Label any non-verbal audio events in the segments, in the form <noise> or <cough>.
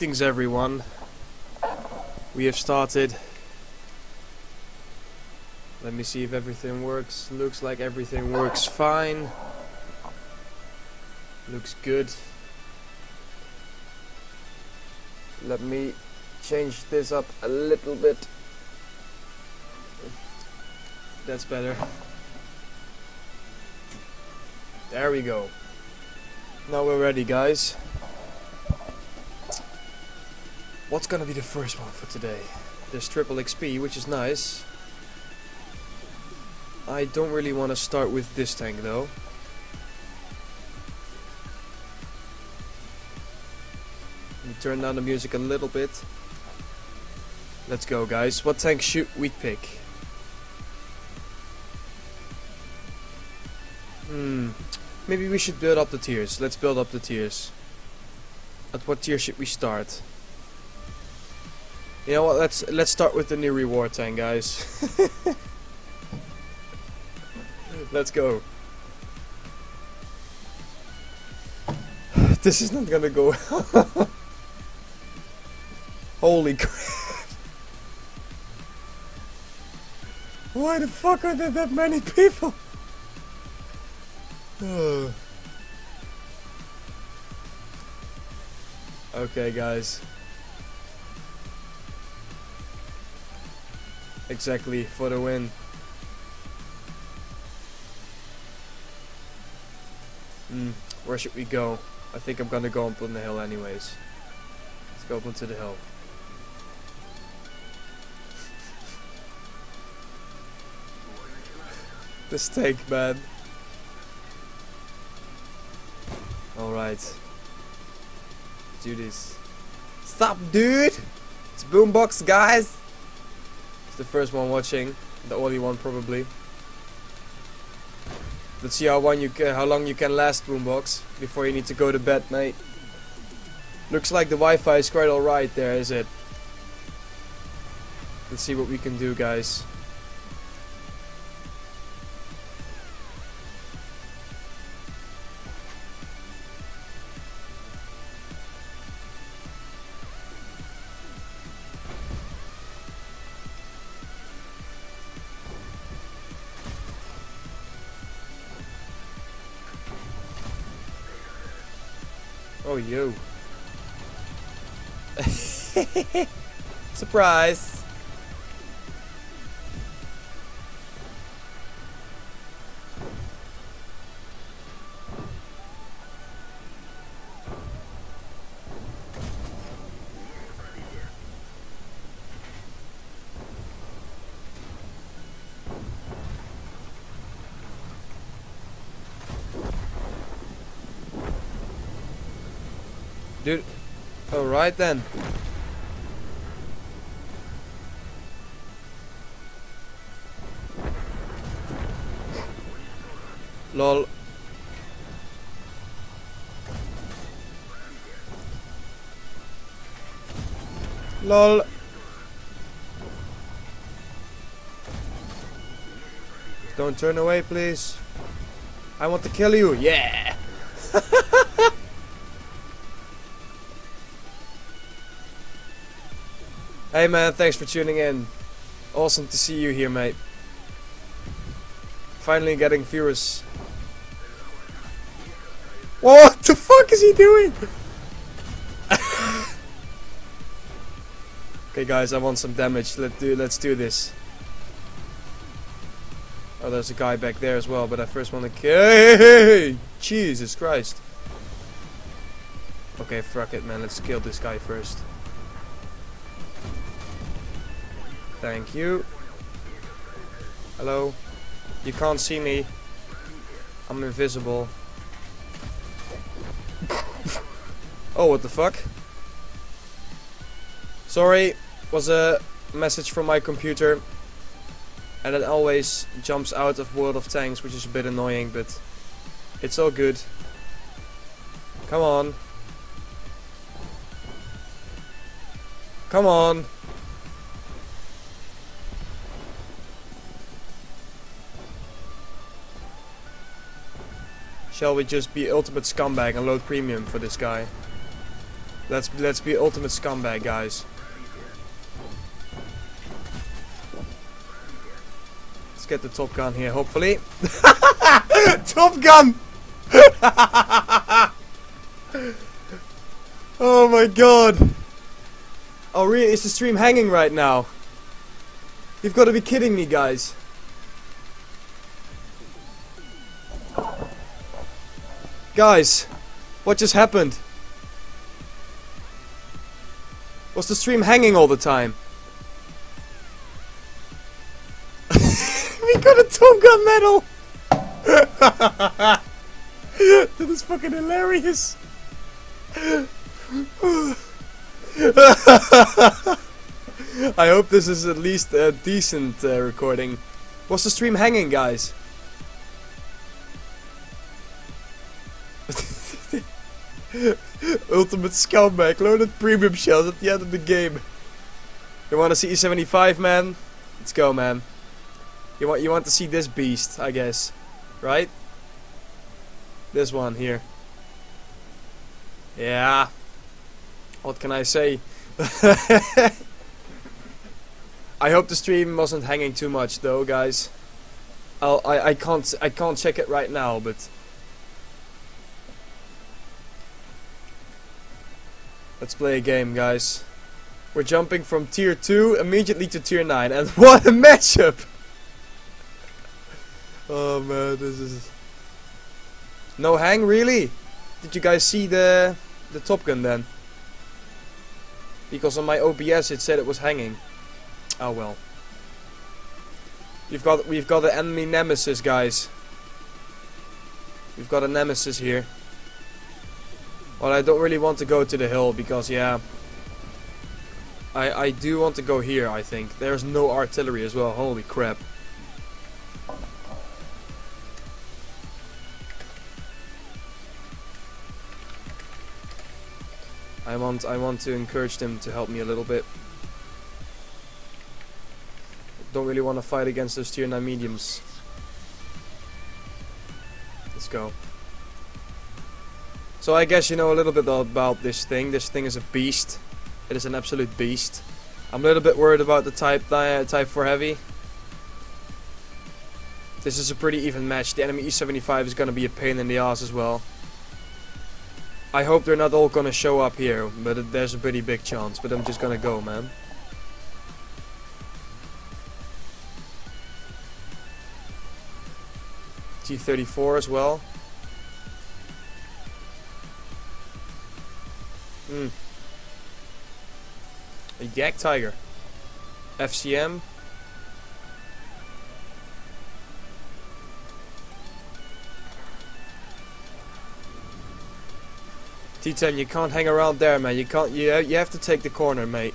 Greetings everyone. We have started. Let me see if everything works. Looks like everything works fine. Looks good. Let me change this up a little bit. That's better. There we go. Now we're ready, guys. What's gonna be the first one for today? There's triple XP, which is nice. I don't really want to start with this tank though. Turn down the music a little bit. Let's go guys. What tank should we pick? Hmm. Maybe we should build up the tiers. Let's build up the tiers. At what tier should we start? You know what? Let's let's start with the new reward tank, guys. <laughs> let's go. <sighs> this is not gonna go. <laughs> Holy crap! Why the fuck are there that many people? <sighs> Okay, guys. Exactly, for the win. Hmm, where should we go? I think I'm gonna go up on the hill anyways. Let's go up onto the hill. <laughs> This tank, man. Alright. Do this. Stop, dude! It's Boombox, guys! The first one watching. The only one, probably. Let's see how, you can, how long you can last, Boombox, before you need to go to bed, mate. Looks like the Wi-Fi is quite alright there, is it? Let's see what we can do, guys. Oh, you. <laughs> Surprise! Dude, oh, alright then. Lol. Lol. Don't turn away, please. I want to kill you. Yeah. <laughs> Hey man, thanks for tuning in. Awesome to see you here, mate. Finally getting viewers. What the fuck is he doing? <laughs> okay guys, I want some damage. Let's do let's do this. Oh, there's a guy back there as well, but I first want to kill. Hey, Jesus Christ. Okay, fuck it, man. Let's kill this guy first. Thank you. Hello. You can't see me. I'm invisible. <laughs> oh, what the fuck? Sorry, was a message from my computer. And it always jumps out of World of Tanks, which is a bit annoying, but it's all good. Come on. Come on. Shall we just be ultimate scumbag and load premium for this guy? Let's let's be ultimate scumbag, guys. Let's get the top gun here, hopefully. <laughs> top gun! <laughs> oh my god. Oh really, is the stream hanging right now? You've got to be kidding me, guys. Guys, what just happened? Was the stream hanging all the time? <laughs> we got a Top Gun medal! <laughs> that is fucking hilarious! <laughs> I hope this is at least a decent uh, recording. Was the stream hanging, guys? <laughs> Ultimate scumbag, loaded premium shells at the end of the game. You want to see E75, man? Let's go, man. You want you want to see this beast, I guess, right? This one here. Yeah. What can I say? <laughs> I hope the stream wasn't hanging too much, though, guys. I'll, I I can't I can't check it right now, but. Let's play a game, guys. We're jumping from tier 2 immediately to tier 9. And <laughs> what a matchup! <laughs> oh man, this is... No hang, really? Did you guys see the, the Top Gun then? Because on my OBS it said it was hanging. Oh well. We've got we've got the enemy nemesis, guys. We've got a nemesis here. Well, I don't really want to go to the hill because, yeah, I I do want to go here. I think there's no artillery as well. Holy crap! I want I want to encourage them to help me a little bit. Don't really want to fight against those tier 9 mediums. Let's go. So I guess you know a little bit about this thing. This thing is a beast. It is an absolute beast. I'm a little bit worried about the Type uh, Type 4 Heavy. This is a pretty even match. The enemy E75 is going to be a pain in the ass as well. I hope they're not all going to show up here, but there's a pretty big chance. But I'm just going to go, man. T34 as well. Hmm. A Jagdtiger. FCM. T10, you can't hang around there, man. You can't. You you have to take the corner, mate.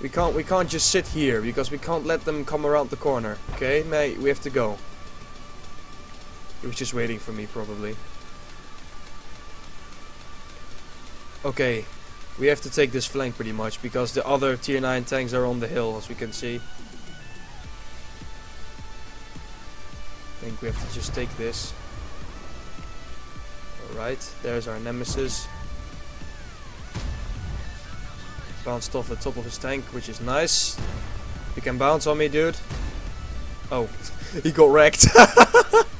We can't. We can't just sit here because we can't let them come around the corner. Okay, mate. We have to go. He was just waiting for me, probably. Okay, we have to take this flank pretty much because the other tier 9 tanks are on the hill as we can see. I think we have to just take this. Alright, there's our nemesis. Bounced off the top of his tank, which is nice. You can bounce on me, dude. Oh, <laughs> he got wrecked. <laughs>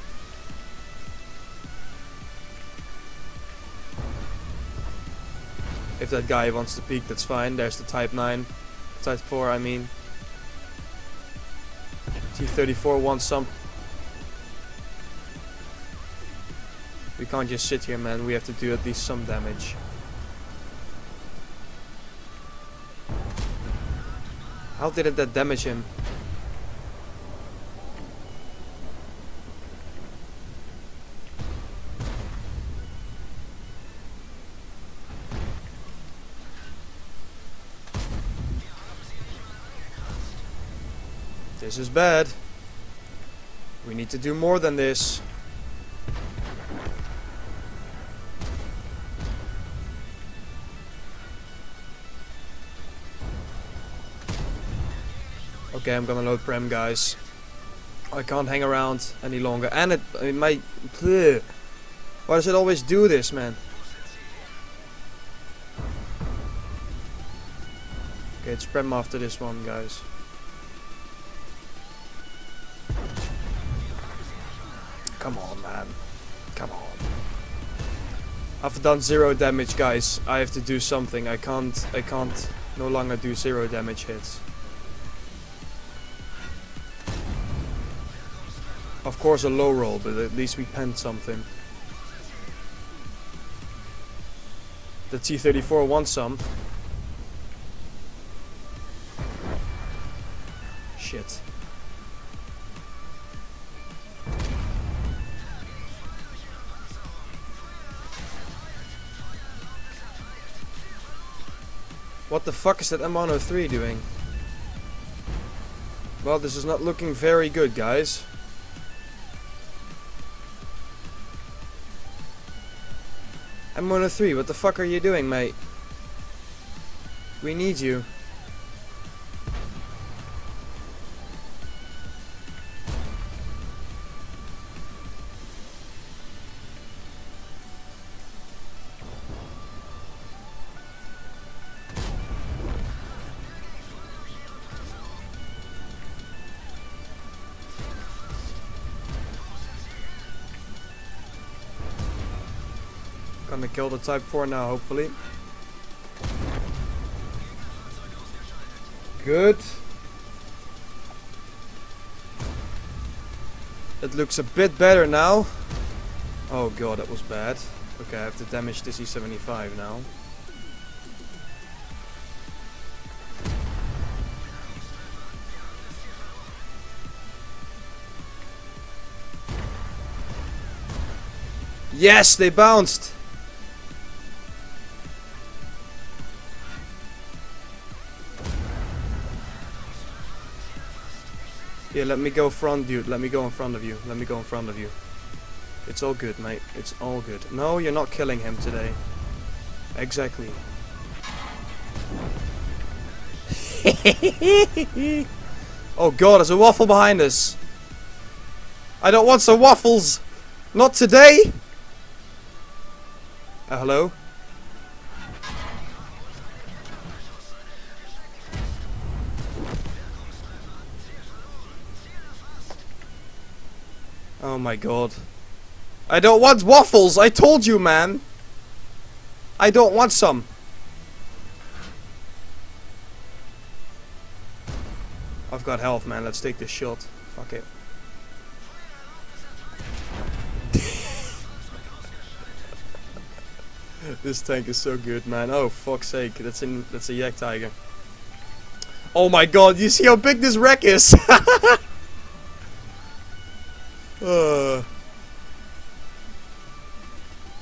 If that guy wants to peek, that's fine. There's the Type 9. Type 4, I mean. T-34 wants some... We can't just sit here, man. We have to do at least some damage. How did that damage him? This is bad. We need to do more than this. Okay, I'm gonna load Prem, guys. I can't hang around any longer. And it, it might... Why does it always do this, man? Okay, it's Prem after this one, guys. Come on, man. Come on. I've done zero damage, guys. I have to do something. I can't. I can't no longer do zero damage hits. Of course, a low roll, but at least we penned something. The T-34 wants some. Shit. What the fuck is that M103 doing? Well, this is not looking very good, guys. M103, what the fuck are you doing, mate? We need you. Gonna kill the Type 4 now, hopefully. Good. It looks a bit better now. Oh god, that was bad. Okay, I have to damage this E75 now. Yes, they bounced! Yeah, let me go front, dude. Let me go in front of you. Let me go in front of you. It's all good, mate. It's all good. No, you're not killing him today. Exactly. <laughs> oh god, there's a waffle behind us. I don't want some waffles. Not today. Uh, hello? Oh my god. I don't want waffles! I told you, man! I don't want some. I've got health, man. Let's take this shot. Fuck it. <laughs> this tank is so good, man. Oh, fuck's sake. That's in that's a Jagdtiger. Oh my god, you see how big this wreck is? <laughs> uh.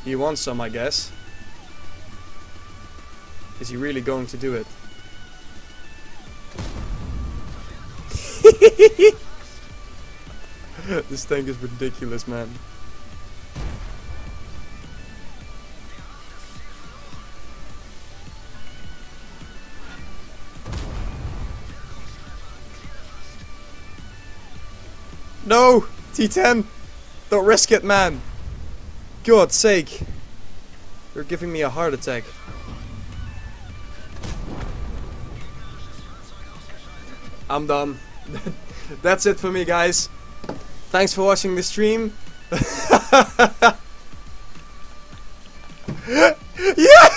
He wants some, I guess. Is he really going to do it? <laughs> this tank is ridiculous, man. No! T10! Don't risk it, man! God's sake! You're giving me a heart attack. I'm done. <laughs> That's it for me, guys. Thanks for watching the stream. <laughs> yeah!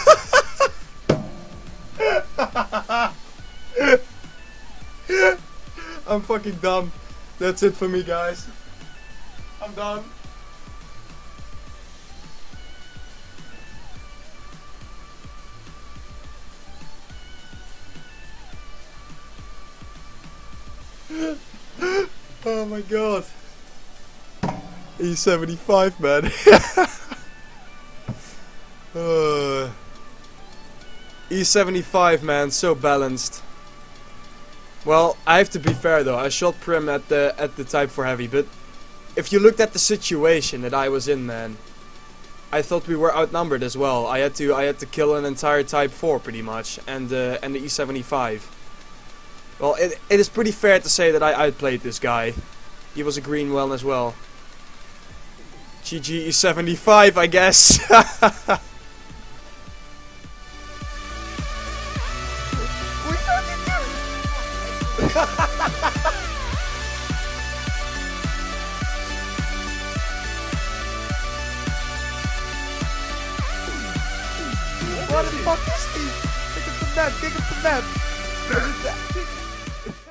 <laughs> I'm fucking dumb. That's it for me, guys. I'm done. <gasps> oh my god. E75 man. <laughs> uh, E75 man, so balanced. Well, I have to be fair though. I shot Prem at the at the Type 4 Heavy, but if you looked at the situation that I was in, man, I thought we were outnumbered as well. I had to I had to kill an entire Type 4 pretty much, and uh, and the E75. Well, it, it is pretty fair to say that I outplayed this guy. He was a green one as well. GG E75, I guess. <laughs> we <laughs> fuck is die? Kick up the map, up the map.